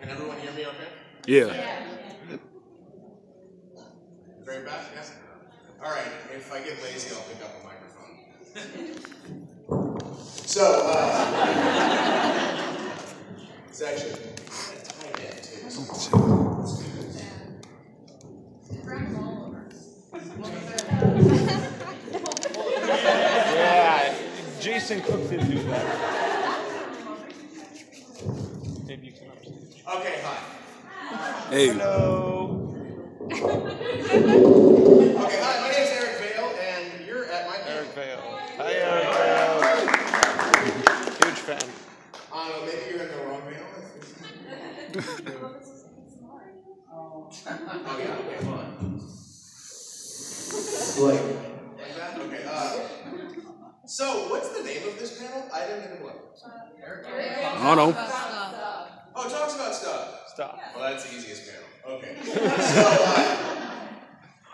Can everyone hear me okay? Yeah. Very back, yes? All right, if I get lazy, I'll pick up a microphone. So, uh, it's actually a tight end, too. Yeah, Justin Cook didn't do that. Maybe you can upstage. Okay, hi. Hey. Hello. Okay, hi, my name's Eric Vale, and you're at my Eric. Vale. Hi, Eric Vale. Huge fan. I don't know, maybe you're in the wrong panel. Oh, yeah, okay, fine. Like, like that? Okay, uh, so what's the name of this panel? I didn't even look. I don't know. Oh, it talks about stuff. Stop. Well, that's the easiest panel. Okay. So, uh,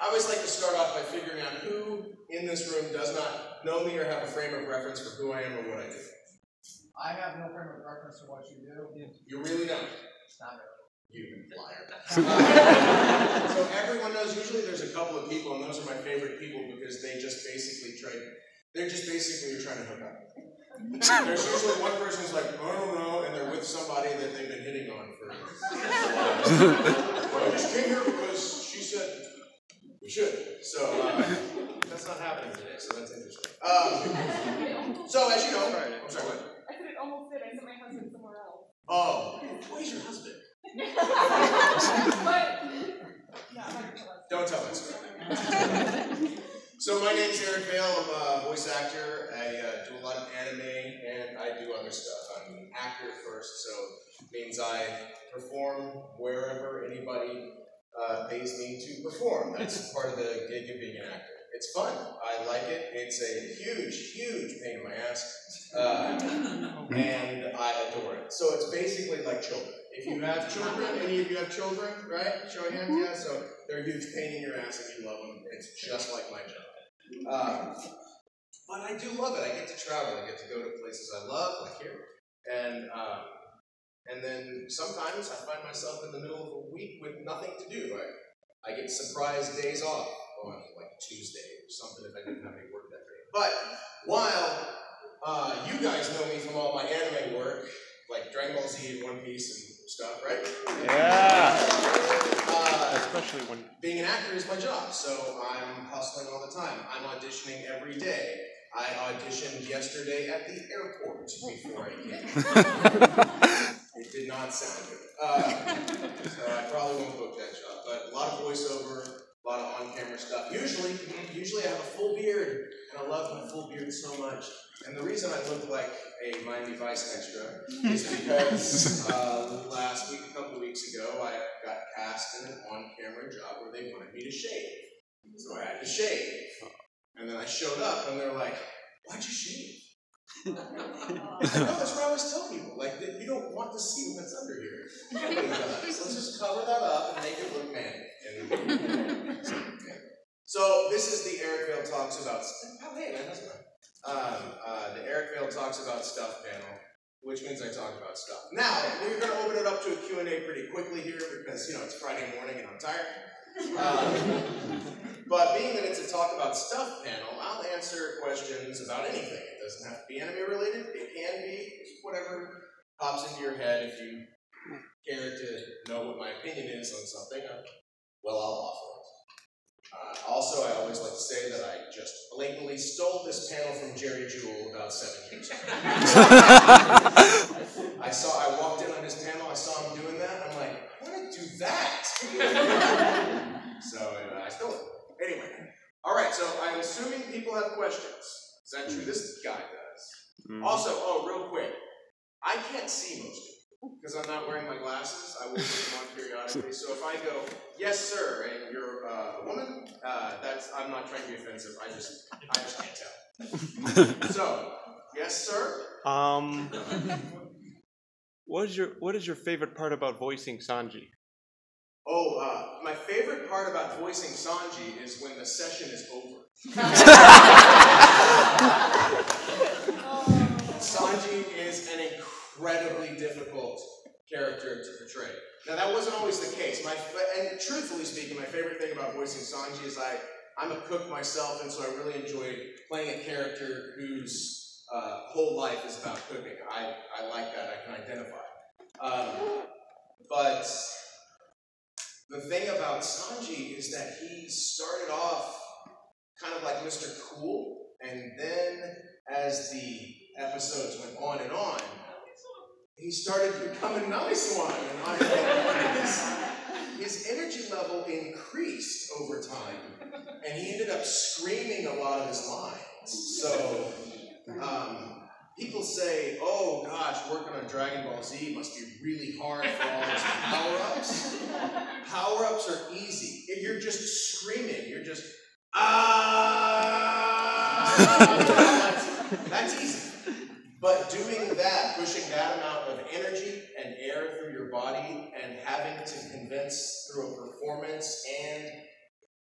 I always like to start off by figuring out who in this room does not know me or have a frame of reference for who I am or what I do. I have no frame of reference to what you do. You really don't. It's Not really. You liar. So everyone knows. Usually, there's a couple of people, and those are my favorite people because they just basically try. They're just basically you're trying to hook up. There's usually one person who's like, I don't know, and they're with somebody that they've well, I just came here because she said we should. So uh, that's not happening today. So that's interesting. Um, so as you know, I'm sorry. What? I said it almost did. I sent my husband somewhere else. Oh, where's your husband? but, us. Don't tell story. so my name's Eric Vale. I'm a voice actor. I uh, do a lot of anime and I do other stuff. I'm an actor first, so means I perform wherever anybody uh, pays me to perform. That's part of the gig of being an actor. It's fun. I like it. It's a huge, huge pain in my ass, uh, and I adore it. So it's basically like children. If you have children, any of you have children, right? Show of hands, yeah. So they're a huge pain in your ass if you love them. It's just like my job. Um, but I do love it. I get to travel. I get to go to places I love, like here, and um, and then sometimes I find myself in the middle of a week with nothing to do. I, I get surprise days off on like Tuesday or something if I didn't have any work that day. But while uh, you guys know me from all my anime work, like Dragon Ball Z and One Piece and stuff, right? Yeah. Uh, Especially when. being an actor is my job, so I'm hustling all the time. I'm auditioning every day. I auditioned yesterday at the airport before I came. Uh, so I probably won't book that job. But a lot of voiceover, a lot of on-camera stuff. Usually, usually I have a full beard, and I love my full beard so much. And the reason I look like a Miami Vice extra is because uh, last week, a couple weeks ago, I got cast in an on-camera job where they wanted me to shave. So I had to shave. And then I showed up, and they're like, "Why'd you shave?" That's what I always tell people. Like, you don't want to see what's under here. Let's just cover that up and make it look manly. So this is the Eric Vale talks about. Oh, hey, man, that's fine. Um, uh, the Eric Vale talks about stuff panel, which means I talk about stuff. Now we're going to open it up to a Q and A pretty quickly here because you know it's Friday morning and I'm tired. Um, but being that it's a talk about stuff panel, I'll answer questions about anything. It doesn't have to be anime related. It can be whatever pops into your head. If you care to know what my opinion is on something, uh, well, I'll offer it. Uh, also, I always like to say that I just blatantly stole this panel from Jerry Jewell about seven years ago. I saw, I walked in on his panel, I saw him doing that, I'm like, I want to do that. so uh, I stole it. Anyway, all right. So I'm assuming people have questions. Is that true? This guy does. Also, oh, real quick, I can't see most people because I'm not wearing my glasses. I will put them on periodically. So if I go, yes, sir, and you're uh, a woman, uh, that's I'm not trying to be offensive. I just I just can't tell. so, yes, sir. Um. What is your What is your favorite part about voicing Sanji? Oh, uh, my favorite part about voicing Sanji is when the session is over. Sanji is an incredibly difficult character to portray. Now that wasn't always the case. My and truthfully speaking, my favorite thing about voicing Sanji is I I'm a cook myself, and so I really enjoyed playing a character whose uh, whole life is about cooking. I I like that. I can identify. Um, but the thing about Sanji is that he started off kind of like Mr. Cool, and then as the episodes went on and on, he started becoming a nice one. And I, his, his energy level increased over time, and he ended up screaming a lot of his lines. So, um, people say, oh gosh, working on Dragon Ball Z must be really hard for all those power ups. Power ups are easy. If you're just screaming, you're just, ah! that's, that's easy. But doing that, pushing that amount of energy and air through your body and having to convince through a performance and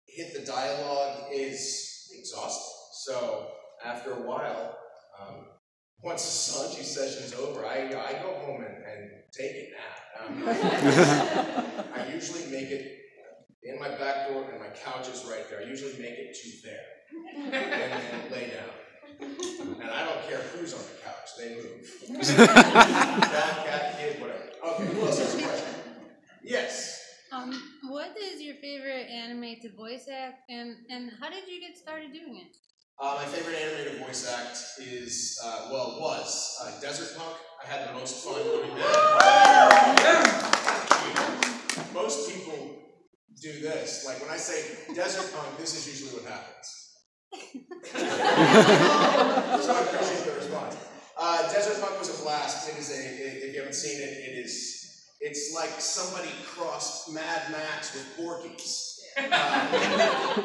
hit the dialogue is exhausting. So after a while, um, once the Sanji session's over, I, I go home and, and take a nap. Um, I, I usually make it in my back door, and my couch is right there. I usually make it to there, and then lay down. And I don't care who's on the couch; they move. Dog, cat, kid, whatever. Okay, who else has a question? Yes. Um, what is your favorite anime to voice act, and and how did you get started doing it? Uh, my favorite animated voice act is, uh, well, was uh, Desert Punk. I had the most fun doing that. Most people do this. Like when I say Desert Punk, this is usually what happens. so I appreciate the response. Uh, Desert Punk was a blast. It is a, if you haven't seen it, it is, it's like somebody crossed Mad Max with Porky's. Uh,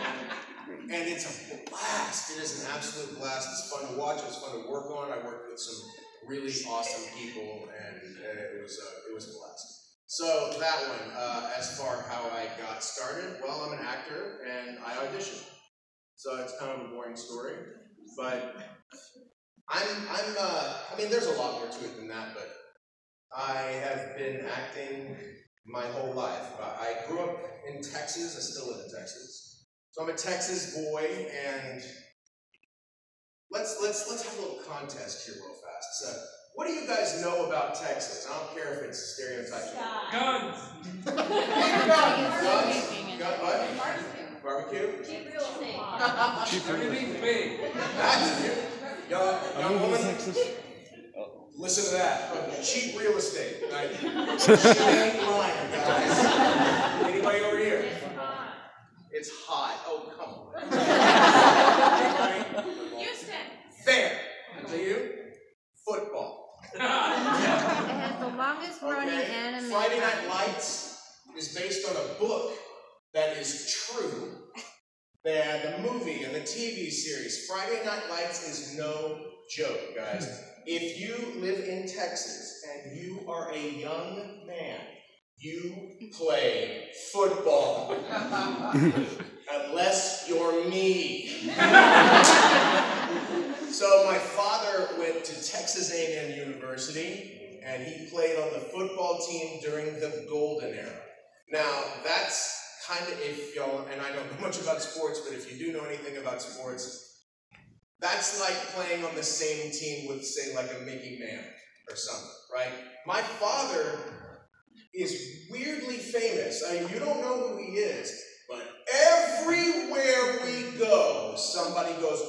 and it's a blast. It is an absolute blast. It's fun to watch. It's fun to work on. I worked with some really awesome people, and, and it was a, it was a blast. So that one, uh, as far as how I got started, well, I'm an actor and I auditioned. So it's kind of a boring story, but I'm I'm uh, I mean, there's a lot more to it than that, but I have been acting my whole life. Uh, I grew up in Texas. I still live in Texas. So I'm a Texas boy, and let's let's let's have a little contest here real fast. So, what do you guys know about Texas? I don't care if it's stereotypes. Guns. Guns? Gun what? Barbecue? Everything's big. That's it. Young, young woman. Listen to that. Cheap real estate. Like, she ain't lying, guys. Anybody over here? It's hot. Oh, come on. Houston. Fair. To you? Football. It has the longest running Okay. anime. Friday Night Lights is based on a book that is true. The, the movie and the TV series, Friday Night Lights is no joke, guys. If you live in Texas and you are a young man, you play football. Unless you're me. So my father went to Texas A&M University, and he played on the football team during the golden era. Now that's kind of if y'all and I don't know much about sports, but if you do know anything about sports, that's like playing on the same team with say like a Mickey Man or something, right? My father is weirdly famous. I mean, you don't know who he is, but everywhere we go, somebody goes,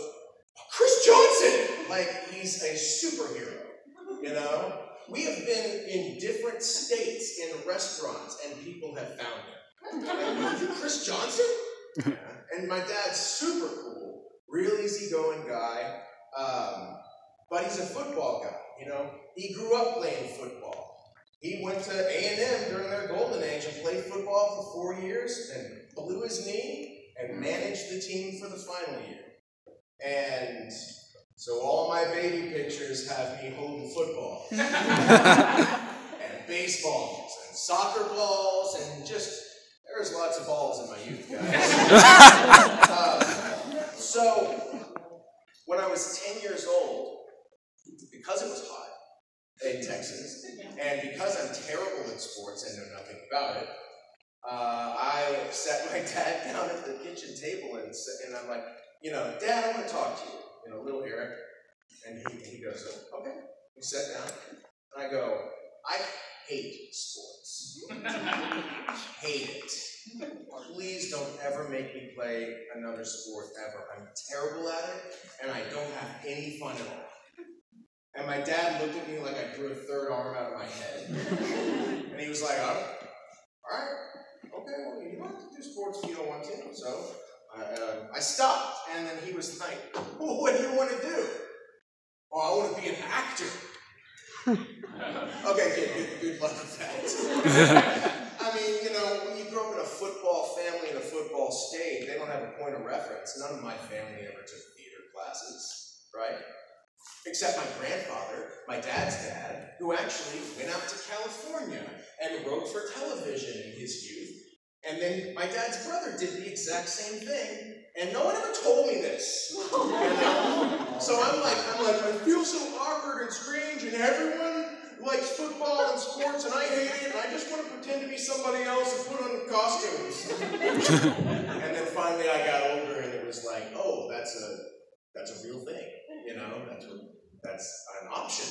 Chris Johnson! Like he's a superhero, you know? We have been in different states in restaurants and people have found him. Like, "You Chris Johnson? Yeah. And my dad's super cool, real easygoing guy, um, but he's a football guy, you know? He grew up playing football. He went to A&M during their golden age and played football for four years and blew his knee and managed the team for the final year. And so all my baby pictures have me holding football and baseballs and soccer balls and just there's lots of balls in my youth, guys. Um, so when I was 10 years old, because it was hot, in Texas. And because I'm terrible at sports and know nothing about it, uh, I sat my dad down at the kitchen table and, and I'm like, you know, Dad, I want to talk to you. You know, little Eric. And he, he goes, okay. We sat down. And I go, I hate sports. hate it. Please don't ever make me play another sport ever. I'm terrible at it, and I don't have any fun at all. And my dad looked at me like I grew a third arm out of my head. and he was like, oh, all right, okay, well, you don't have to do sports if you don't want to. So I, uh, I stopped, and then he was like, well, what do you want to do? Oh, I want to be an actor. okay, good, good, good luck with that. I mean, you know, when you grow up in a football family in a football state, they don't have a point of reference. None of my family ever took theater classes, right? Except my grandfather, my dad's dad, who actually went out to California and wrote for television in his youth. And then my dad's brother did the exact same thing, and no one ever told me this. So I'm like, I'm like, I feel so awkward and strange, and everyone likes football and sports, and I hate it, and I just want to pretend to be somebody else and put on costumes. and then finally I got older, and it was like, oh, that's a that's a real thing. You know, that's what, that's an option.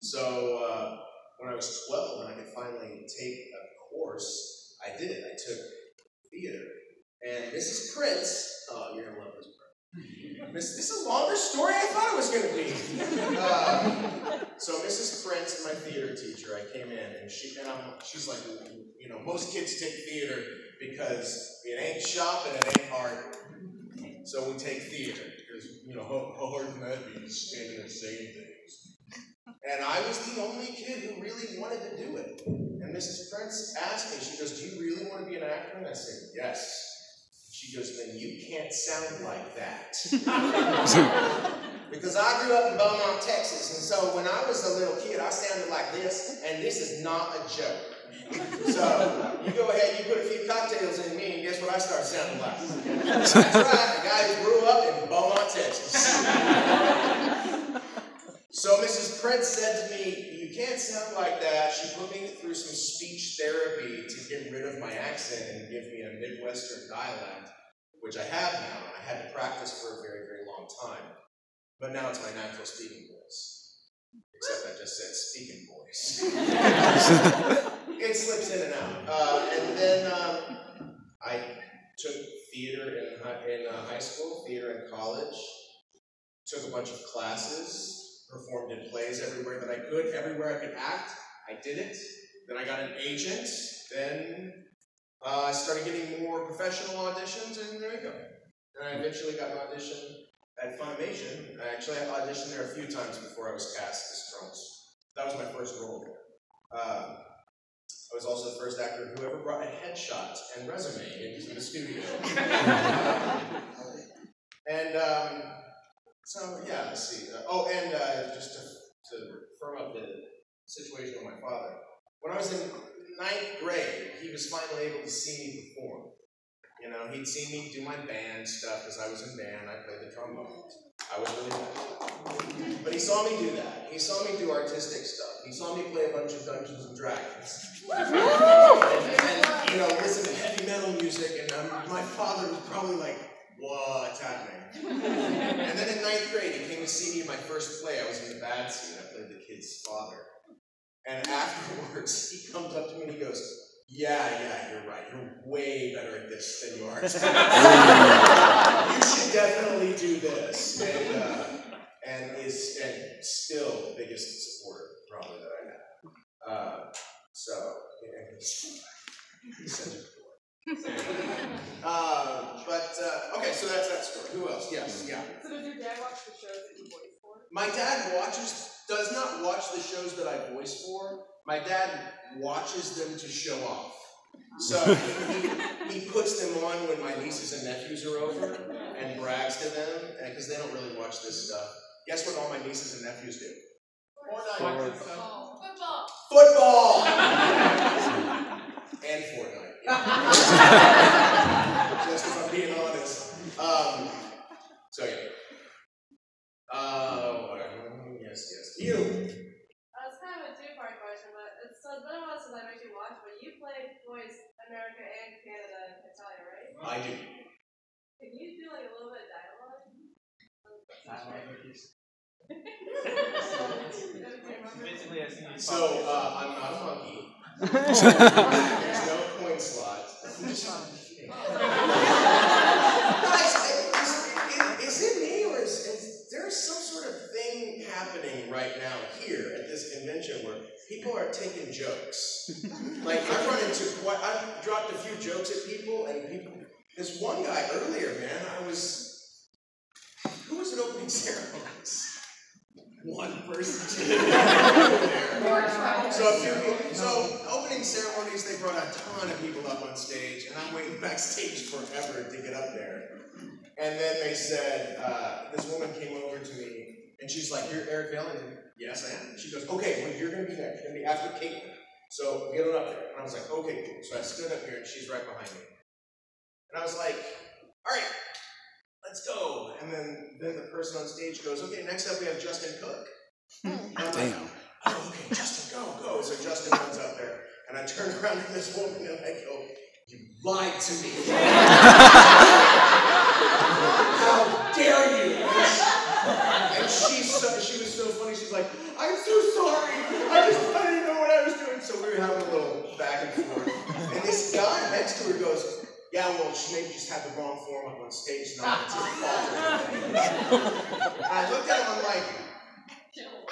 So uh, when I was 12 and I could finally take a course, I did. I took theater. And Mrs. Prince, oh, you're gonna love this part. This, this is a longer story I thought it was gonna be. Uh, so Mrs. Prince, my theater teacher, I came in and she and I'm, she's like, you know, most kids take theater because it ain't shop and it ain't hard. So we take theater because you know how, how hard can that be standing and saying things. And I was the only kid who really wanted to do it. And Mrs. Prince asked me, she goes, Do you really want to be an actor? And I said, Yes. She goes, Then you can't sound like that. because I grew up in Beaumont, Texas, and so when I was a little kid, I sounded like this, and this is not a joke. So you go ahead, you put a few cocktails in me, and guess what I start sounding like? That's right, a guy who grew up in Beaumont, Texas. So Mrs. Prince said to me, You can't sound like that. She put me through some speech therapy to get rid of my accent and give me a Midwestern dialect, which I have now, and I had to practice for a very, very long time. But now it's my natural speaking voice. Except I just said speaking voice. it slips in and out. Uh, and then um, I took theater in, in uh, high school, theater in college, took a bunch of classes, performed in plays everywhere that I could, everywhere I could act, I did it. Then I got an agent. Then uh, I started getting more professional auditions, and there you go. And I eventually got an audition at Funimation. I actually auditioned there a few times before I was cast as Trunks. That was my first role. Uh, I was also the first actor who ever brought a headshot and resume into the studio. and um, so yeah, let's see. Uh, oh, and uh, just to, to firm up the situation with my father, when I was in ninth grade, he was finally able to see me perform. You know, he'd seen me do my band stuff because I was in band. I played the trombone. I was really bad. But he saw me do that. He saw me do artistic stuff. He saw me play a bunch of Dungeons and Dragons. and, and, you know, listen to heavy metal music. And um, my father was probably like, what's happening? and then in ninth grade, he came to see me in my first play. I was in the bad scene. I played the kid's father. And afterwards, he comes up to me and he goes, Yeah, yeah, you're right. You're way better at this than you are. you should definitely do this. And, uh, and is and still the biggest supporter, probably, that I have. Uh, so, yeah, he's, uh, but uh, okay, so that's that story. Who else? Yes, yeah. So does your dad watch the shows that you voice for? My dad watches, does not watch the shows that I voice for. My dad watches them to show off. So he, he puts them on when my nieces and nephews are over and brags to them, because they don't really watch this stuff. Guess what all my nieces and nephews do? Fortnite. Football. Football! and Fortnite. Just if I'm being honest. Um, so yeah. Uh, what- yes, yes. You. Uh, it's kind of a I do. Can you do like a little bit of dialogue? Basically, I see you. So uh, I'm not a monkey. There's no coin slot. Guys, is, is it me or is, is there some sort of thing happening right now here at this convention where people are taking jokes? Like I run into quite, I've dropped a few jokes at people and people. This one guy earlier, man, I was. Who was at opening ceremonies? One person. there. So a few people, so opening ceremonies, they brought a ton of people up on stage, and I'm waiting backstage forever to get up there. And then they said, uh, this woman came over to me, and she's like, "You're Eric Valentin." Yes, I am. She goes, "Okay, well, you're gonna be next. You're gonna be after Caitlin. So get on up there." And I was like, "Okay, cool." So I stood up here, and she's right behind me. And I was like, "All right, let's go." And then then the person on stage goes, "Okay, next up we have Justin Cook." And I'm like, Damn. oh, okay, Justin, go, go. So Justin runs up there, and I turn around to this woman and I go, you lied to me. How dare you? And she's so, she was so funny. She's like, I'm so sorry. I just I didn't know what I was doing. So we were having a little back and forth. And this guy next to her goes, yeah, well, she maybe just had the wrong form up on stage. Not fault. I looked at him. I'm like,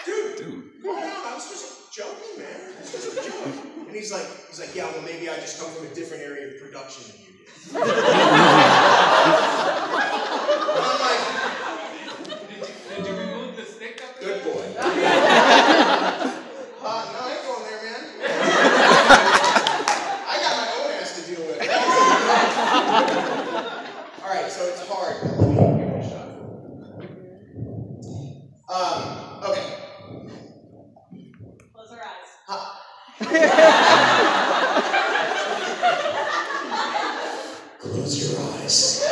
dude, Dude. Down, I was just joking, man. It's just a joke. And he's like, he's like, yeah, well, maybe I just come from a different area of production than you did. and I'm like, Did you remove the stick up good boy. uh, no, I ain't going there, man. I got my own ass to deal with. All right, so it's hard. but Let me give it a shot. Um, okay. Close our eyes. Close your eyes.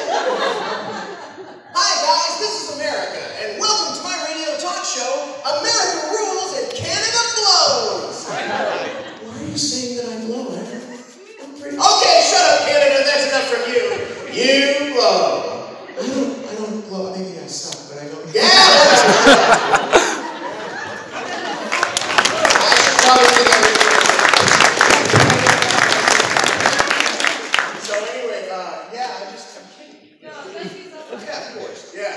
Hi, guys, this is America, and welcome to my radio talk show, America Rules and Canada Blows. Why are you saying that I blow? I'm pretty. Okay, shut up, Canada. That's enough from you. You blow. I don't. I don't blow. Maybe I suck, but I don't. Yeah. I should probably think I would- so anyway, uh, yeah, I just, I'm kidding. No, thank you so much. Yeah, of course. Yeah.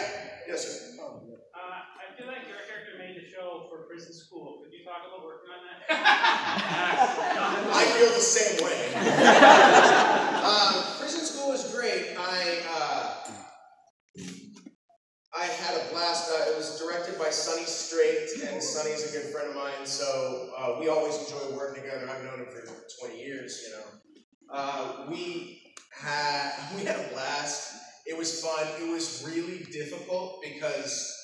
Yes, sir. Uh, I feel like your character made the show for prison school. Could you talk about working on that? I feel the same way. uh, prison school was great. I uh, I had a blast. Uh, it was directed by Sonny Strait, and Sonny's a good friend of mine. So uh, we always enjoy working together. I've known him for 20 years. You know, uh, we had we had a blast. It was fun. It was really difficult because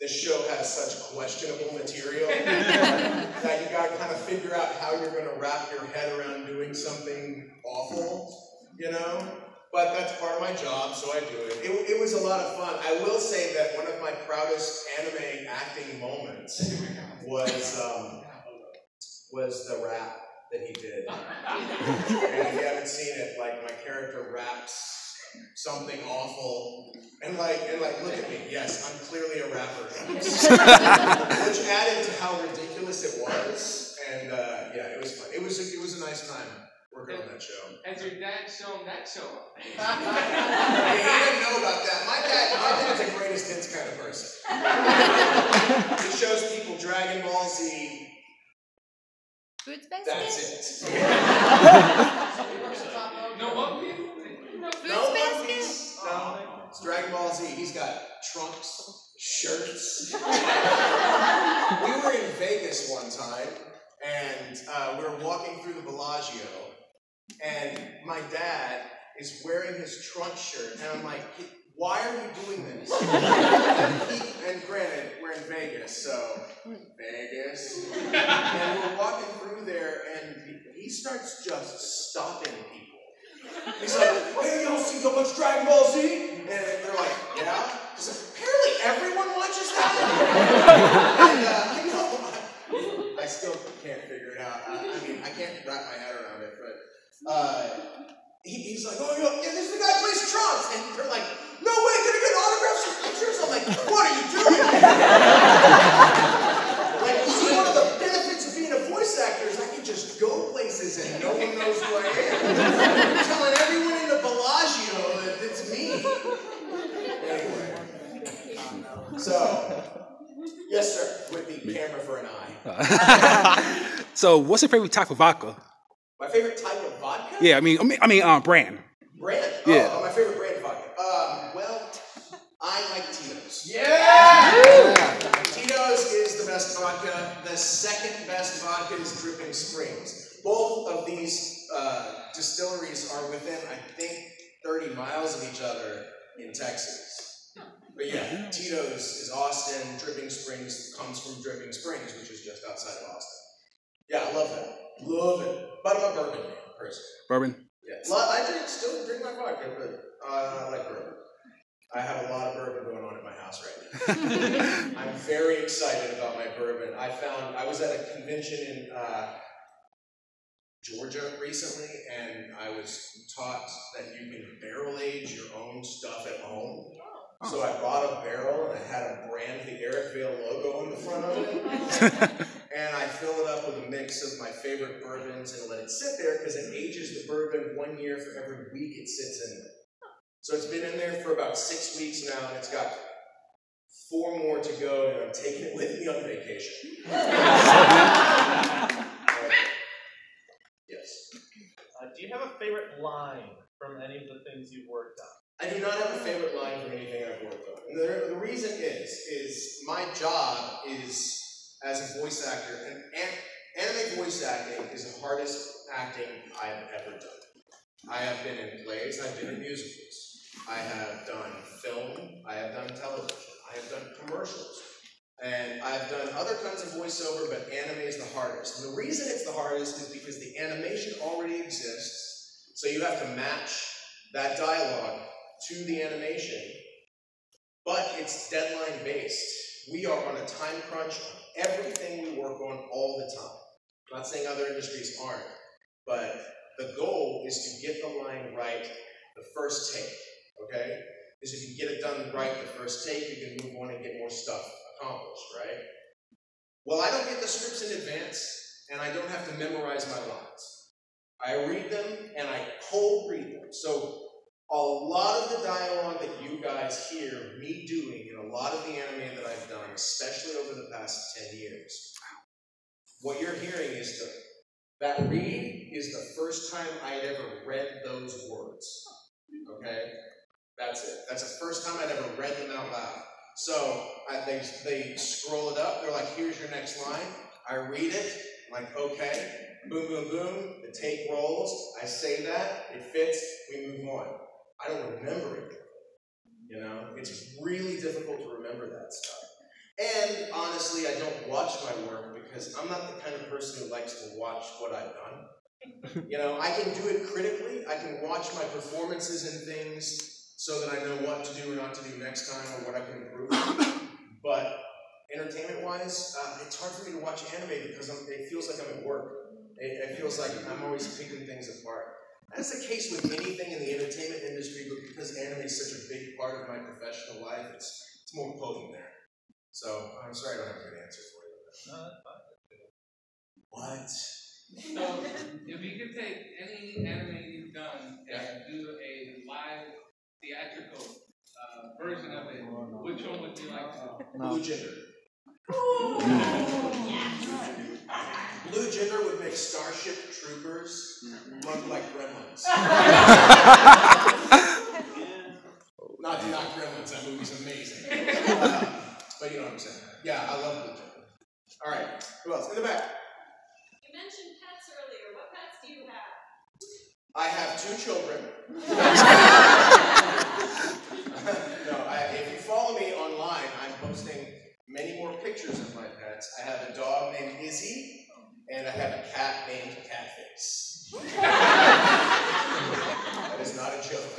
the show has such questionable material that you gotta kind of figure out how you're gonna wrap your head around doing something awful, you know? But that's part of my job, so I do it. It, it was a lot of fun. I will say that one of my proudest anime acting moments was um, was the rap that he did. and if you haven't seen it, like my character raps something awful, and like and like look at me. Yes, I'm clearly a rapper, which added to how ridiculous it was. And uh, yeah, it was fun. It was a, it was a nice time working on that show. Has your dad shown that show up? Hey, he didn't know about that. My dad, my dad's a greatest hits kind of person. he shows people Dragon Ball Z. Fruits basket? That's it. No, what? Fruits No One basket? Piece. No, it's Dragon Ball Z. He's got trunks, shirts. we were in Vegas one time, and uh, we were walking through the Bellagio, and my dad is wearing his trunk shirt, and I'm like, why are you doing this? and, he, and granted, we're in Vegas, so Vegas, and we're walking through there, and he, starts just stopping people. He's like, hey, y'all see how much Dragon Ball Z? And they're like, yeah. He's like, apparently everyone watches that. and, uh, you know, I, I still can't figure it out. I, I mean, I can't wrap my head around it, but uh, he, he's like, oh, yeah, yeah, this is the guy who plays dogs. And they're like, no way, can I get autographs or pictures? I'm like, what are you doing? like, see, one of the benefits of being a voice actor is I can just go places and no one knows who I am. I'm telling everyone in the Bellagio that it's me. Anyway. So, yes, sir, with the camera for an eye. so, what's your favorite type of vodka? My favorite type of vodka? Yeah, I mean, I mean, I mean, um, brand. Brand? Yeah. Oh, my favorite brand of vodka. Um, well, I like Tito's. Yeah! Tito's is the best vodka. The second best vodka is Dripping Springs. Both of these uh, distilleries are within, I think, 30 miles of each other in Texas. But yeah, Tito's is Austin. Dripping Springs comes from Dripping Springs, which is just outside of Austin. Yeah, I love that. Love it. But I'm a bourbon man, personally. Bourbon. Yeah. Lo- I drink, still drink my vodka, but uh, I like bourbon. I have a lot of bourbon going on at my house right now. I'm very excited about my bourbon. I found I was at a convention in uh, Georgia recently, and I was taught that you can barrel age your own stuff at home. So I bought a barrel and I had a brand the Eric Vale logo on the front of it. and I fill it up with a mix of my favorite bourbons and let it sit there because it ages the bourbon one year for every week it sits in there. So it's been in there for about six weeks now, and it's got four more to go, and I'm taking it with me on vacation. yes. Uh, do you have a favorite line from any of the things you've worked on? I do not have a favorite line from anything I've worked on. And the, the reason is, is my job is as a voice actor, and an, anime voice acting is the hardest acting I have ever done. I have been in plays, I've been in musicals, I have done film, I have done television, I have done commercials, and I've done other kinds of voiceover, but anime is the hardest. And the reason it's the hardest is because the animation already exists, so you have to match that dialogue to the animation, but it's deadline based. We are on a time crunch everything we work on all the time. I'm not saying other industries aren't, but the goal is to get the line right the first take, okay? Because if you get it done right the first take, you can move on and get more stuff accomplished, right? Well, I don't get the scripts in advance, and I don't have to memorize my lines. I read them and I cold read them. So a lot of the dialogue that you guys hear me doing in a lot of the anime that I've done, especially over the past 10 years, what you're hearing is the that read is the first time I'd ever read those words. Okay? That's it. That's the first time I'd ever read them out loud. So I, they, they scroll it up. They're like, here's your next line. I read it. I'm like, okay. Boom, boom, boom. The tape rolls. I say that. It fits. We move on. I don't remember it. You know, it's really difficult to remember that stuff. And honestly, I don't watch my work because I'm not the kind of person who likes to watch what I've done. You know, I can do it critically. I can watch my performances and things so that I know what to do or not to do next time or what I can improve. But entertainment-wise, uh, it's hard for me to watch anime because I'm, it feels like I'm at work. It, it feels like I'm always picking things apart. That's the case with anything in the entertainment industry, but because anime is such a big part of my professional life, it's, it's more potent there. So I'm sorry I don't have a good answer for you. No, that's fine. What? So, if you could take any anime you've done and do a live theatrical uh, version of it, which one would you like to? Blue Gender. Blue Gender would make Starship Troopers look like gremlins. not, not gremlins, that movie's amazing. Uh, but you know what I'm saying. Yeah, I love Blue Gender. All right, who else? In the back. You mentioned pets earlier. What pets do you have? I have two children. no, I, if you follow me online, I'm posting many more pictures of my pets. I have a dog named Izzy, and I have a cat named Catface. that is not a joke.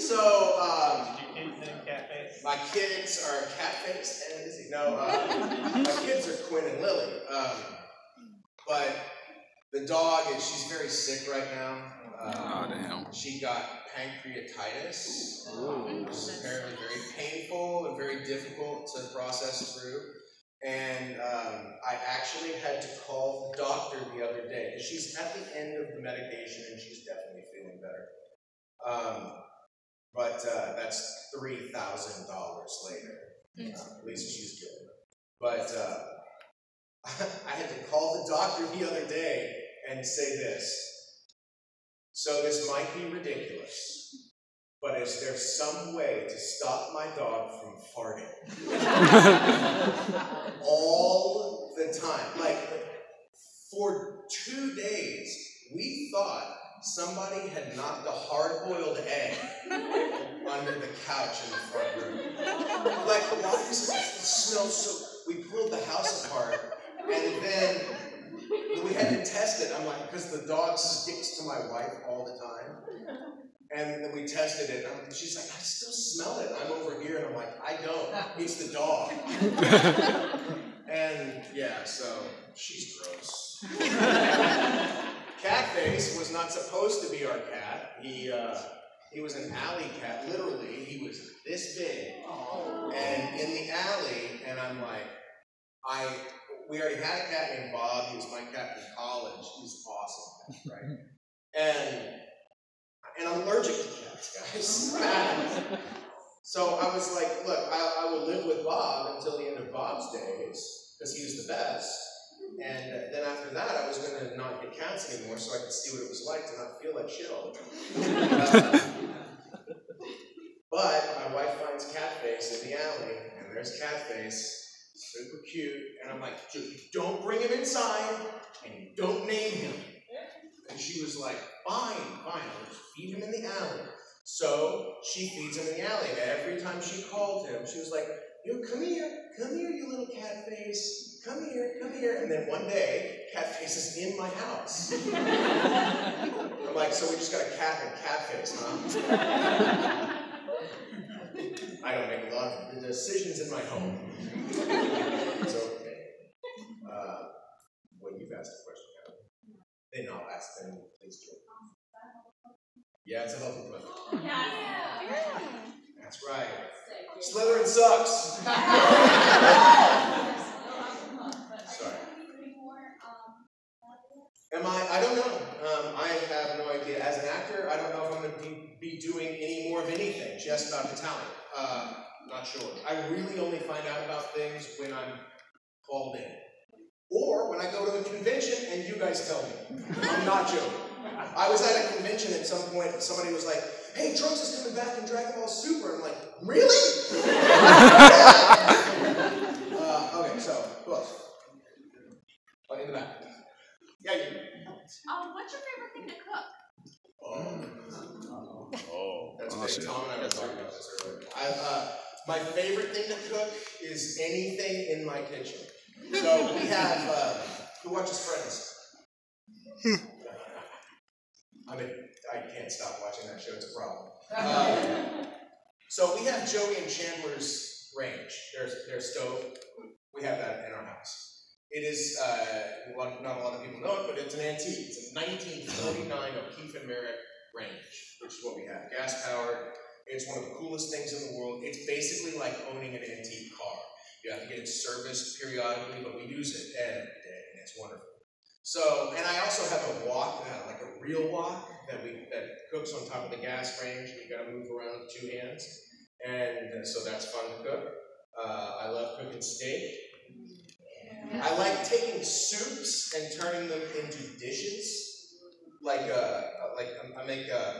so, um, Did your kids name Catface? my kids are Catface and Izzy. No, uh, my kids are Quinn and Lily. Um, but the dog is she's very sick right now. Oh, Um, damn. she got pancreatitis, which is apparently very painful and very difficult to process through. And um, I actually had to call the doctor the other day because she's at the end of the medication and she's definitely feeling better. Um, but uh, that's three thousand dollars later. Uh, at least she's good. But uh, I had to call the doctor the other day and say this. So this might be ridiculous, but is there some way to stop my dog from farting? All the time. Like, for two days, we thought somebody had knocked a hard boiled egg under the couch in the front room. Like, why does it smell so? We pulled the house apart, and then we had to test it. I'm like, because the dog sticks to my wife all the time. And then we tested it. And she's like, I still smell it. I'm over here, and I'm like, I don't. It's the dog. and yeah, so she's gross. Catface was not supposed to be our cat. He uh, he was an alley cat. Literally, he was this big, and in the alley. And I'm like, I we already had a cat named Bob. He was my cat in college. He was awesome, right? And and I'm allergic to cats, guys. So I was like, look, I, I will live with Bob until the end of Bob's days because he was the best. And then after that, I was going to not get cats anymore so I could see what it was like to not feel like shit all the time. But my wife finds Catface in the alley, and there's Catface, super cute, and I'm like, "Dude, don't bring him inside, and don't name him. And she was like, fine, fine, I'll just feed him in the alley. So she feeds him in the alley, and every time she called him, she was like, you come here, come here, you little cat face, come here, come here. And then one day, Catface is in my house. I'm like, so we just got a cat and Catface, huh? I don't make a lot of decisions in my home. it's okay. Uh, well, you've asked a question, Kevin. Then I'll ask them, please join. Yeah, it's a healthy question. That's right. Slytherin sucks. Sorry. Am I? I don't know. Um, I have no idea. As an actor, I don't know if I'm going to be, be doing any more of anything just about battalion. Uh, not sure. I really only find out about things when I'm called in. Or when I go to a convention and you guys tell me. I'm not joking. I was at a convention at some point, and somebody was like, hey, Trunks is coming back in Dragon Ball Super. I'm like, really? uh, okay, so, who else? Oh, in the back. Yeah, you. Um, what's your favorite thing to cook? Oh. Oh. That's Oh, big. Tom and I were talking about this earlier. I, uh, my favorite thing to cook is anything in my kitchen. So we have, uh, who watches Friends? I mean, I can't stop watching that show, it's a problem. Uh, so we have Joey and Chandler's range, their, their stove. We have that in our house. It is, uh, not a lot of people know it, but it's an antique. It's a 1949 O'Keefe and Merritt range, which is what we have. Gas powered. It's one of the coolest things in the world. It's basically like owning an antique car. You have to get it serviced periodically, but we use it every day, and it's wonderful. So, and I also have a wok, uh, like a real wok that we that cooks on top of the gas range. You got to move around with two hands, and uh, so that's fun to cook. Uh, I love cooking steak. I like taking soups and turning them into dishes. Like, uh, like um, I make uh,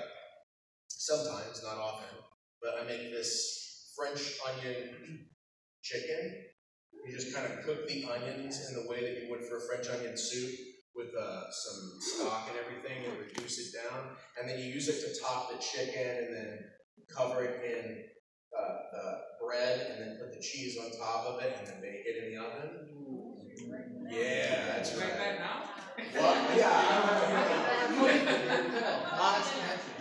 sometimes, not often, but I make this French onion chicken. You just kind of cook the onions in the way that you would for a French onion soup with uh, some stock and everything and reduce it down. And then you use it to top the chicken and then cover it in uh, the bread and then put the cheese on top of it and then bake it in the oven. Yeah, that's You like right. that now? What? Yeah,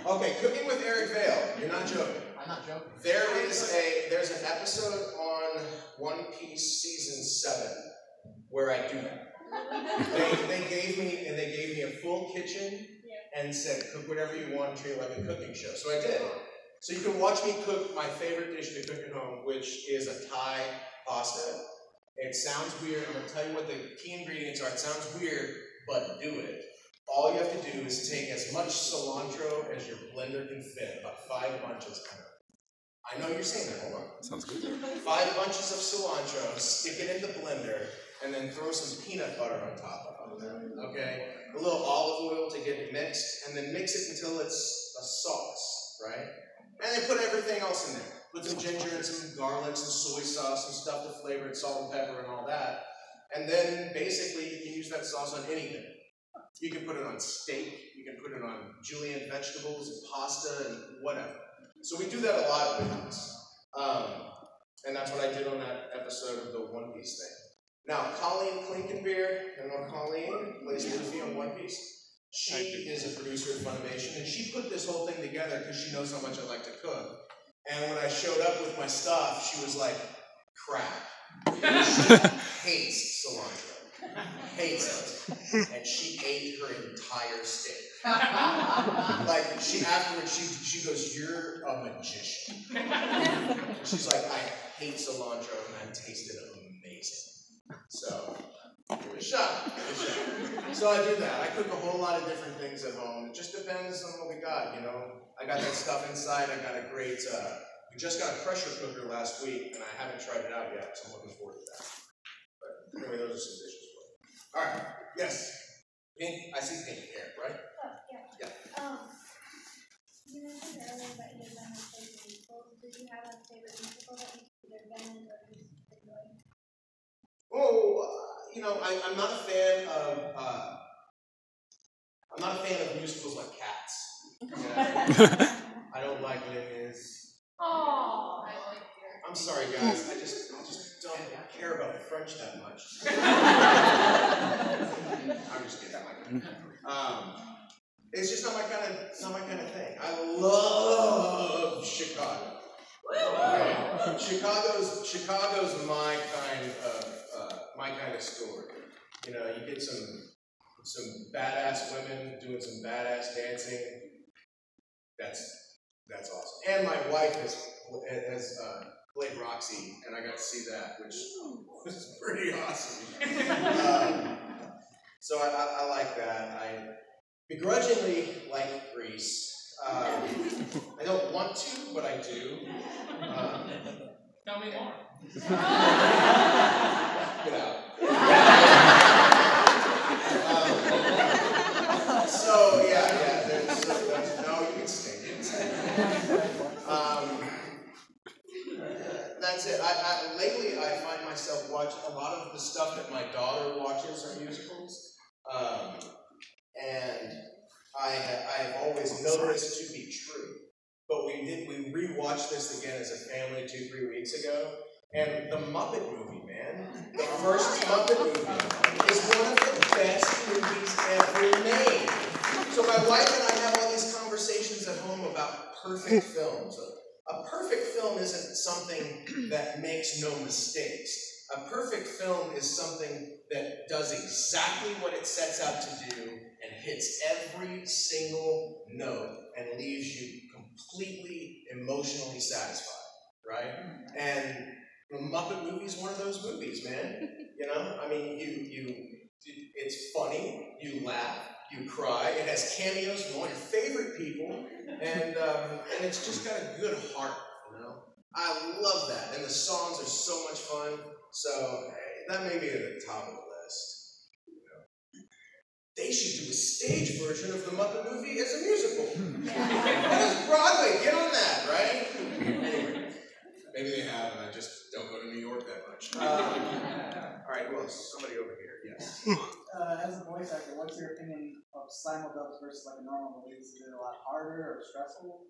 don't okay, cooking with Eric Vale. You're not joking. I'm not joking. There is a there's an episode on One Piece season seven where I do that. They, they gave me, and they gave me a full kitchen and said, cook whatever you want, treat it like a cooking show. So I did. So you can watch me cook my favorite dish to cook at home, which is a Thai pasta. It sounds weird. I'm gonna tell you what the key ingredients are. It sounds weird, but do it. All you have to do is take as much cilantro as your blender can fit, about five bunches. I know you're saying that. Hold on. Sounds good. Five bunches of cilantro, stick it in the blender, and then throw some peanut butter on top of it. Okay? A little olive oil to get it mixed, and then mix it until it's a sauce, right? And then put everything else in there. Put some ginger and some garlic, some soy sauce, some stuff to flavor it, salt and pepper and all that. And then basically you can use that sauce on anything. You can put it on steak, you can put it on julienne vegetables and pasta and whatever. So we do that a lot with this. Um, and that's what I did on that episode of the One Piece thing. Now, Colleen Clinkenbeard, I know Colleen plays Luffy on One Piece. She is a producer at Funimation, and she put this whole thing together because she knows how much I like to cook. And when I showed up with my stuff, she was like, crap. She hates cilantro. Hates it. And she ate her entire steak. like she afterwards she she goes, You're a magician. She's like, I hate cilantro and I tasted amazing. So give it a shot. Give it a shot. So I do that. I cook a whole lot of different things at home. It just depends on what we got, you know. I got that stuff inside. I got a great uh, we just got a pressure cooker last week and I haven't tried it out yet, so I'm looking forward to that. But anyway, those are some dishes for you. Alright, yes. Pink, I see pink hair, right? Oh, yeah. Yeah. Um, you mentioned earlier that you favorite. Did you have a favorite musical that you either been in or? Oh, uh, you know, I, I'm not a fan of. Uh, I'm not a fan of musicals like Cats. Yeah. I don't like Les Mis. Oh. I'm sorry, guys. I just, I just don't care about the French that much. I'm just kidding. Um, it's just not my kind of, it's not my kind of thing. I love Chicago. Chicago's Chicago's my kind of uh, my kind of story. You know, you get some some badass women doing some badass dancing. That's that's awesome. And my wife has has uh, played Roxie, and I got to see that, which was pretty awesome. Um, so I, I, I like that. I begrudgingly like Grease. Um, I don't want to, but I do. Um, Tell me more. Out. Um, so yeah, yeah. There's, there's, no, you can stay. You can stay. Um, that's it. I, I, lately, I find myself watching a lot of the stuff that my daughter watches are musicals, um, and I I've always known this to be true. But we did we rewatched this again as a family two three weeks ago, and the Muppet movie, the first Muppet movie is one of the best movies ever made. So my wife and I have all these conversations at home about perfect films. A, a perfect film isn't something that makes no mistakes. A perfect film is something that does exactly what it sets out to do and hits every single note and leaves you completely emotionally satisfied, right? And Muppet movie is one of those movies, man. You know, I mean, you you it's funny, you laugh, you cry. It has cameos from all your favorite people, and um, and it's just got a good heart. You know, I love that, and the songs are so much fun. So that may be at the top of the list. You know. They should do a stage version of the Muppet movie as a musical. Because Broadway, get on that, right? Anyway, maybe they have, and I just don't go to New York that much. Um, all right, who else? Somebody over here. Yes. Uh, as a voice actor, what's your opinion of simuldubs versus like a normal release? Is it a lot harder or stressful?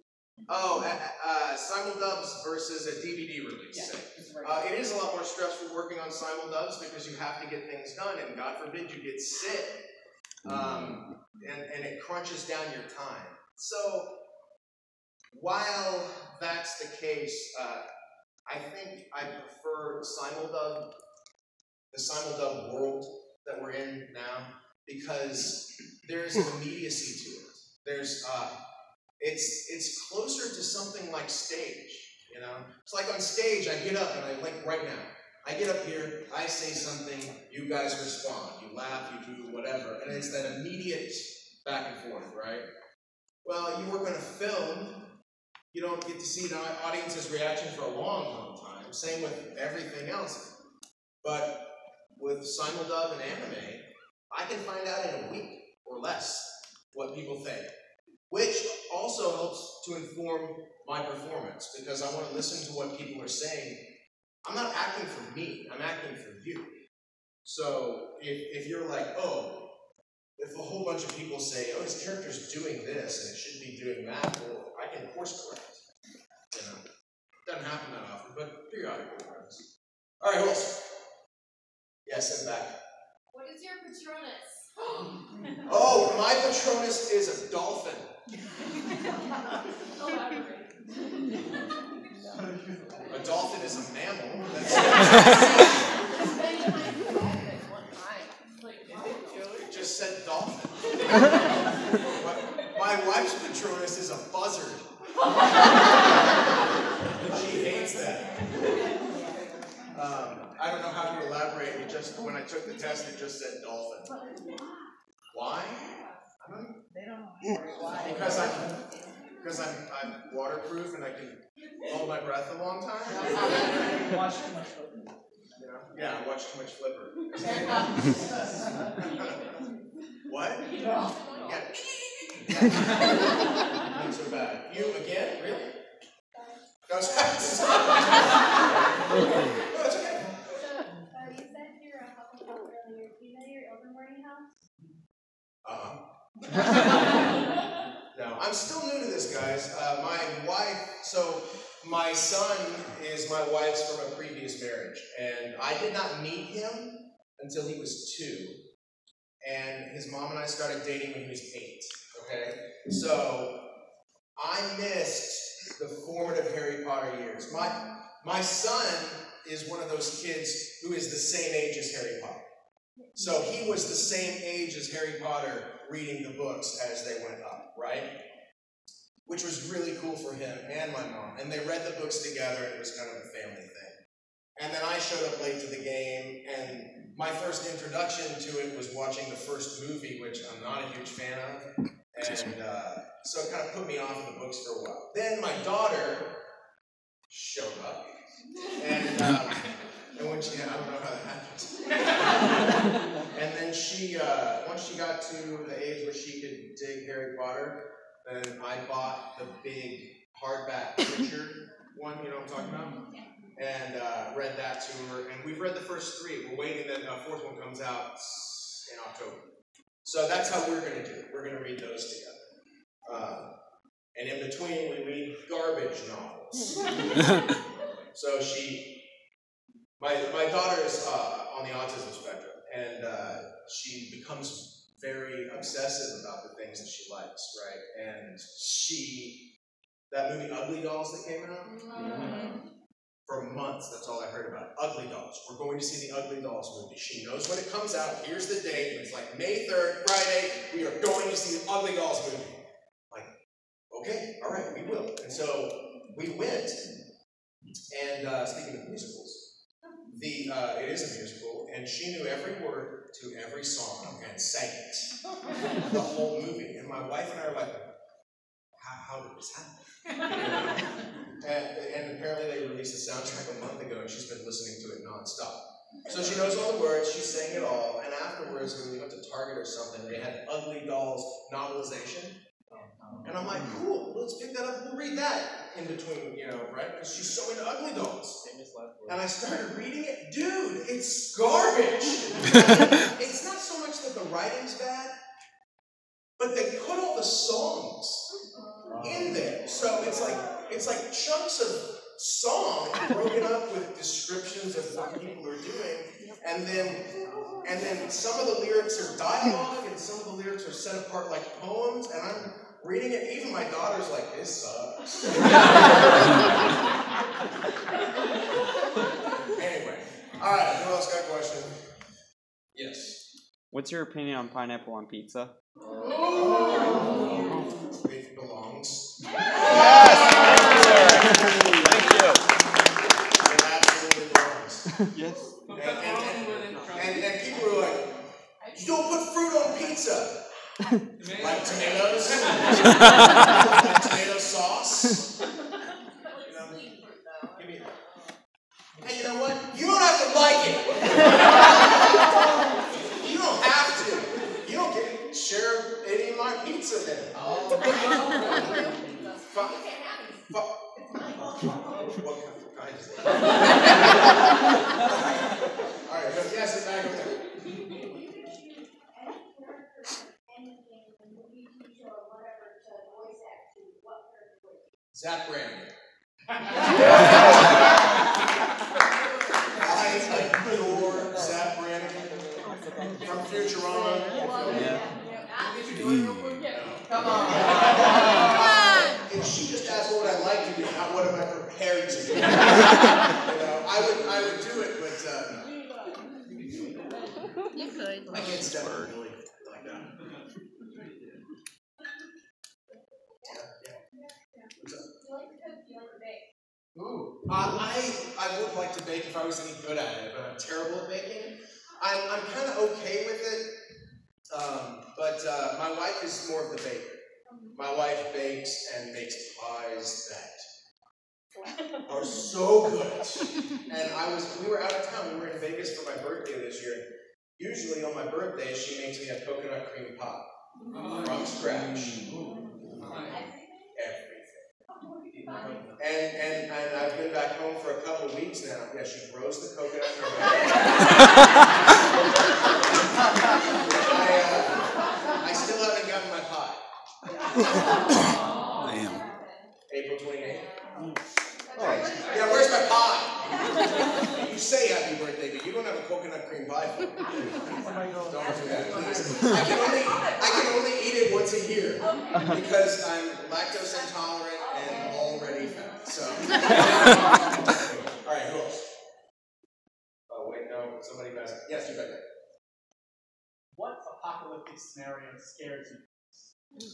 Oh, uh, uh, simuldubs versus a DVD release. say. just right. Uh, it is a lot more stressful working on simuldubs because you have to get things done, and God forbid you get sick, um, and, and it crunches down your time. So, while that's the case, uh, I think I prefer simuldub, the simuldub world that we're in now because there's immediacy to it. There's uh, it's it's closer to something like stage. You know, it's like on stage. I get up and I like right now. I get up here, I say something, you guys respond. You laugh, you do whatever, and it's that immediate back and forth, right? Well, you work on a film, you don't get to see the audience's reaction for a long, long time. Same with everything else. But with simuldub and anime, I can find out in a week or less what people think, which also helps to inform my performance because I want to listen to what people are saying. I'm not acting for me, I'm acting for you. So if, if you're like, oh, if a whole bunch of people say, oh, his character's doing this and it shouldn't be doing that, well, I can course correct. You know, doesn't happen that often, but periodically it happens. All right, who else? Yes, in the back. What is your Patronus? Oh, my Patronus is a dolphin. Elaborate. A dolphin is a mammal. That's it just said dolphin. my, my wife's Patronus is a buzzard. She hates that. Um, I don't know how to elaborate. It just when I took the test, it just said dolphin. Why? I don't. They don't know Because I'm because I'm I'm waterproof and I can hold my breath a long time. Watch too much football. You know? Yeah, I watch too much Flipper. what? Yeah. Not so bad. You again? Really? No, it's okay. So, you said you're a Hufflepuff earlier. Do you know your Ilvermorny house? Uh-huh. no, I'm still new to this, guys. Uh, my wife, so my son is my wife's from a previous marriage, and I did not meet him until he was two. And his mom and I started dating when he was eight. Okay? So I missed the formative Harry Potter years. My my son is one of those kids who is the same age as Harry Potter. So he was the same age as Harry Potter reading the books as they went up, right? Which was really cool for him and my mom. And they read the books together, it was kind of a family thing. And then I showed up late to the game, and my first introduction to it was watching the first movie, which I'm not a huge fan of. And uh, so it kind of put me off of the books for a while. Then my daughter showed up. And, um, and when she, I don't know how that happened. and then she, uh, once she got to the age where she could dig Harry Potter, then I bought the big hardback Richard one, you know what I'm talking about? And uh, read that to her. And we've read the first three. We're waiting that a fourth one comes out in October. So that's how we're going to do it. We're going to read those together. Uh, and in between, we read garbage novels. so she, my, my daughter is uh, on the autism spectrum, and uh, she becomes very obsessive about the things that she likes, right? And she, that movie Ugly Dolls that came out, for months, that's all I heard about. Ugly Dolls. We're going to see the Ugly Dolls movie. She knows when it comes out. Here's the date. It's like May 3rd, Friday. We are going to see the Ugly Dolls movie. Like, okay, all right, we will. And so we went. And uh, speaking of musicals, the uh, it is a musical, and she knew every word to every song and sang it the whole movie. And my wife and I are like, how, how did this happen? and, and apparently they released a soundtrack a month ago, and she's been listening to it nonstop. So she knows all the words, she sang it all, and afterwards, when we went to Target or something, they had Ugly Dolls novelization. And I'm like, cool, let's pick that up, we'll read that in between, you know, right? Because she's so into Ugly Dolls. And I started reading it. Dude, it's garbage. it's not so much that the writing's bad, but they put all the songs in there. So it's like it's like chunks of song broken up with descriptions of what people are doing, and then and then some of the lyrics are dialogue, and some of the lyrics are set apart like poems, and I'm reading it. Even my daughter's like, "This sucks." anyway, all right. Who else got a question? Yes. What's your opinion on pineapple on pizza? Thank you. Yes. And, and, people were like, you don't put fruit on pizza. like tomatoes, tomato sauce. You know, give me- Hey, you know what? You don't have to like it. you don't have to. You don't get to share any of my pizza then. Fuck. Fuck. What kind of All right, go- yes, it's back over there. Zapp Brannigan. I adore Zapp Brannigan from Futurama. Come on. And she just asked what would I like to do, not what am I prepared to do. you know, I would, I would do it, but uh, You could. I can't step on Billy like that. Uh, I I would like to bake if I was any good at it, but I'm terrible at baking. I'm I'm kind of okay with it, um, but uh, my wife is more of the baker. My wife bakes and makes pies that are so good. And I was we were out of town. We were in Vegas for my birthday this year. Usually on my birthday, she makes me a coconut cream pie from scratch. And, and, and I've been back home for a couple of weeks now. Yeah, she grows the coconut in her I, uh, I still haven't gotten my pie. Damn. April 28th. Oh. Yeah, where's my pie? You say happy birthday, but you don't have a coconut cream pie for me. Don't do that, please. I can only I can only eat it once a year because I'm lactose intolerant and already fat. So. All right, who else? Oh wait, no, somebody back. Yes, you back. What apocalyptic scenario scares you?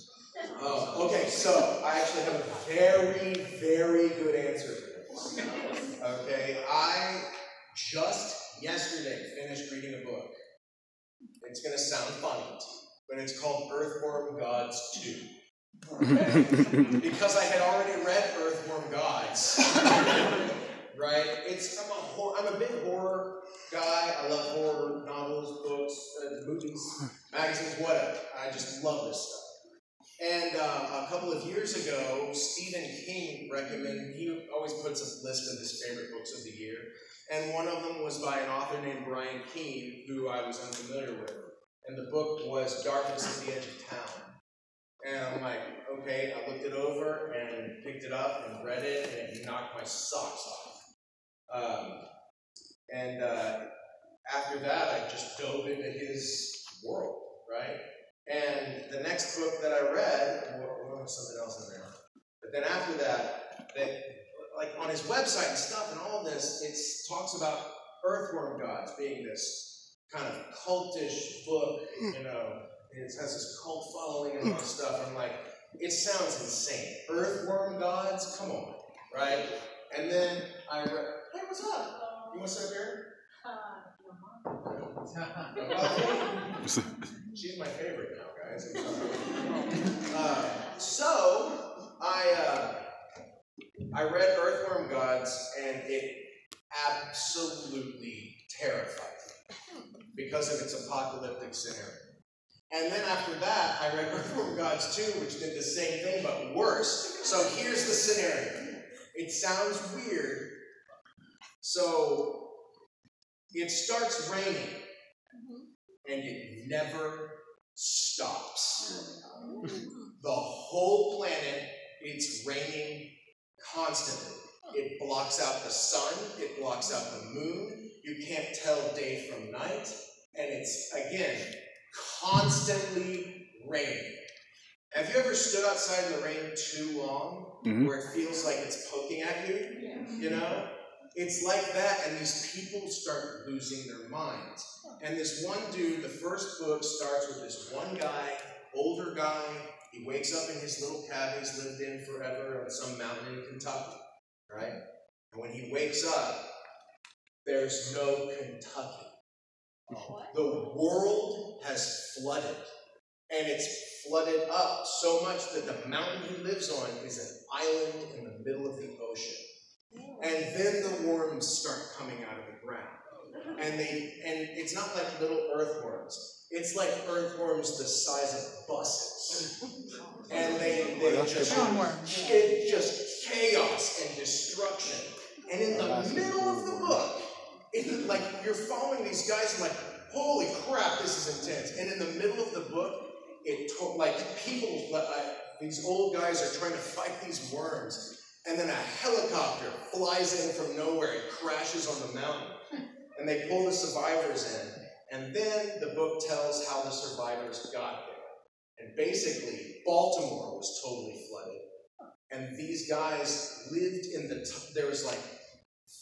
Oh, okay, so I actually have a very, very good answer for this. Okay, I just yesterday finished reading a book. It's gonna sound funny to you, but it's called Earthworm Gods 2. Because I had already read Earthworm Gods. right? It's I'm a I'm a big horror guy. I love horror novels, books, uh, movies, magazines, whatever. I just love this stuff. And uh, a couple of years ago, Stephen King recommended, he always puts a list of his favorite books of the year. And one of them was by an author named Brian Keene, who I was unfamiliar with. And the book was Darkness at the Edge of Town. And I'm like, okay, I looked it over and picked it up and read it, and it knocked my socks off. Um, and uh, after that, I just dove into his world, right? And the next book that I read, well, something else in there. But then after that, that like on his website and stuff and all this, it talks about earthworm gods being this kind of cultish book, you know. It has this cult following and all this stuff. I'm like, it sounds insane. Earthworm gods, come on, right? And then I read, hey, what's up? You want to sit up here? She's my favorite now, guys. Uh, so I uh, I read Earthworm Gods, and it absolutely terrified me because of its apocalyptic scenario. And then after that, I read Earthworm Gods 2, which did the same thing but worse. So here's the scenario. It sounds weird. So it starts raining, mm-hmm. and it never stops. Mm-hmm. The whole planet, it's raining constantly. It blocks out the sun, it blocks out the moon. You can't tell day from night. And it's, again, constantly raining. Have you ever stood outside in the rain too long Mhm. where it feels like it's poking at you? You know? It's like that, and these people start losing their minds. And this one dude, the first book starts with this one guy, older guy. He wakes up in his little cabin he's lived in forever on some mountain in Kentucky, right? And when he wakes up, there's no Kentucky. The world has flooded. And it's flooded up so much that the mountain he lives on is an island in the middle of the ocean. And then the worms start coming out of the ground. And they and it's not like little earthworms. It's like earthworms the size of buses. And they, they just it just chaos and destruction. And in the middle of the book, it, like you're following these guys and like, holy crap, this is intense. And in the middle of the book, it like people, like, these old guys are trying to fight these worms, and then a helicopter flies in from nowhere and crashes on the mountain, and they pull the survivors in, and then the book tells how the survivors got there, and basically Baltimore was totally flooded, and these guys lived in the t- there was like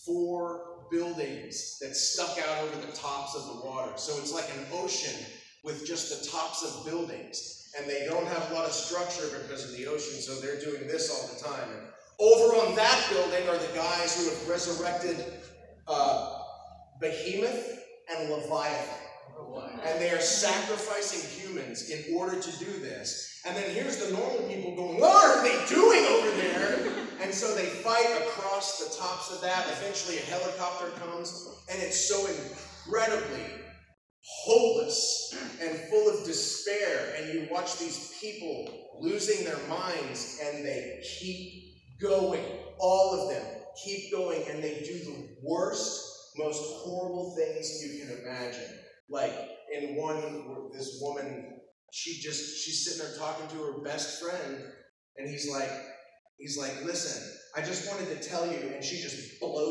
four buildings that stuck out over the tops of the water, so it's like an ocean with just the tops of buildings. And they don't have a lot of structure because of the ocean, so they're doing this all the time. And over on that building are the guys who have resurrected uh, Behemoth and Leviathan. And they are sacrificing humans in order to do this. And then here's the normal people going, What are they doing over there? And so they fight across the tops of that. Eventually, a helicopter comes, and it's so incredibly hopeless and full of despair, and you watch these people losing their minds, and they keep going. All of them keep going, and they do the worst, most horrible things you can imagine. Like in one, this woman, she just she's sitting there talking to her best friend, and he's like, he's like, listen, I just wanted to tell you, and she just blows